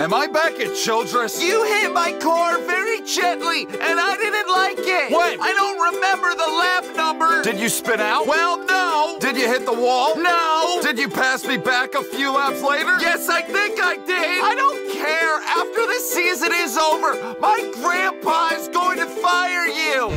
Am I back at Childress? You hit my car very gently, and I didn't like it. What? I don't remember the lap number. Did you spin out? well, no. Did you hit the wall? No. Did you pass me back a few laps later? Yes, I think I did. I don't care. After the season is over, my grandpa is going to fire you.